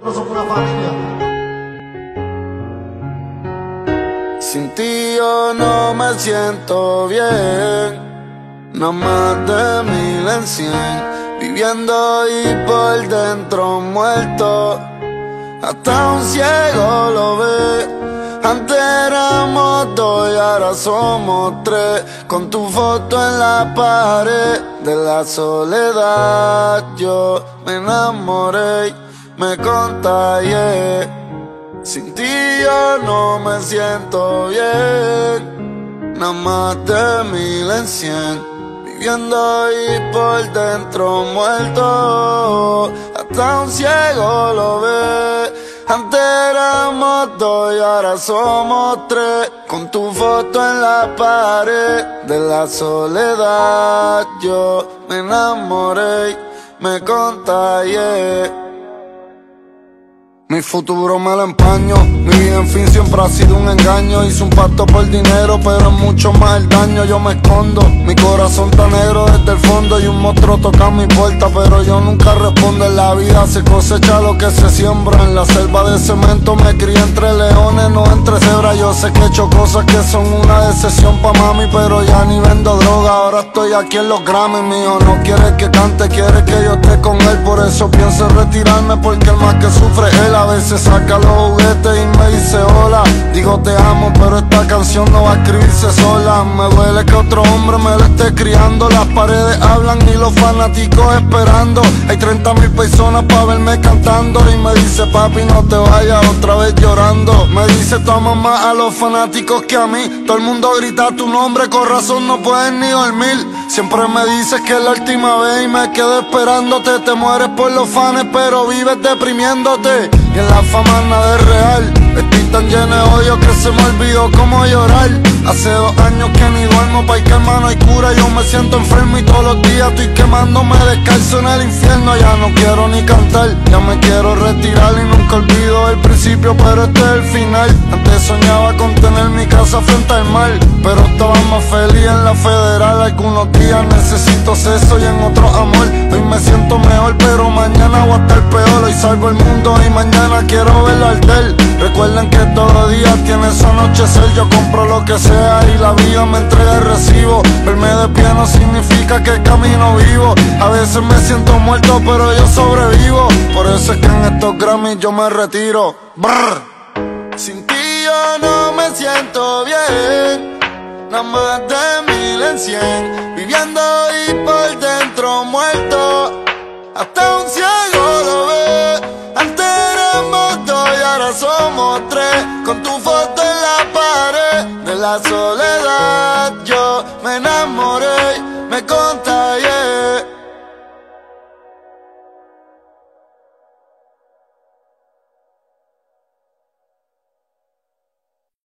Nosotros somos una familia. Sin ti yo no me siento bien, no más de mil en cien, viviendo y por dentro muerto, hasta un ciego lo ve. Antes éramos dos y ahora somos tres, con tu foto en la pared de la soledad. Yo me enamoré, me contagié. Sin ti yo no me siento bien, nada más de mil en cien, viviendo y por dentro muerto, hasta un ciego lo ve. Antes éramos dos y ahora somos tres, con tu foto en la pared de la soledad. Yo me enamoré, me contagié. Mi futuro me lo empaño, mi vida en fin siempre ha sido un engaño. Hice un pacto por dinero, pero es mucho más el daño. Yo me escondo, mi corazón está negro desde el fondo. Y un monstruo toca mi puerta, pero yo nunca respondo En la vida. Se cosecha lo que se siembra En la selva de cemento. Me crié entre leones, no entre cebras. Yo sé que he hecho cosas que son una decepción pa' mami Pero ya ni vendo droga, ahora estoy aquí en los Grammys mío No quiere que cante, quiere que yo esté con él Por eso pienso retirarme, porque el más que sufre él. A veces saca los juguetes y me dice hola. Digo te amo pero esta canción no va a escribirse sola. Me duele que otro hombre me lo esté criando. Las paredes hablan y los fanáticos esperando. Hay 30 mil personas para verme cantando. Y me dice papi no te vayas otra vez llorando. Me dice toma más a los fanáticos que a mí. Todo el mundo grita tu nombre con razón no puedes ni dormir Siempre me dices que es la última vez y me quedo esperándote. Te mueres por los fans pero vives deprimiéndote y en la fama nada es real. Estoy tan lleno de odio que se me olvidó cómo llorar. Hace dos años que ni duermo pa' que hermano hay cura. Yo me siento enfermo y todos los días estoy quemándome descalzo en el infierno. Ya no quiero ni cantar, ya me quiero retirar. Y nunca olvido el principio pero este es el final. Antes soñaba con tener mi casa frente al mar Pero estaba más feliz en la federal. Algunos días necesito sexo y en otros amor. Hoy me siento mejor pero mañana voy a estar peor. Hoy salgo el mundo y mañana quiero ver arder Recuerden que todo día tiene su anochecer Yo compro lo que sea y la vida me entrega el recibo. Verme de pie no significa que camino vivo. A veces me siento muerto pero yo sobrevivo. Por eso es que en estos Grammys yo me retiro. Brr. Sin ti yo no me siento bien. Nada más de mil en cien. Viviendo y Con tu foto en la pared De la soledad. Yo me enamoré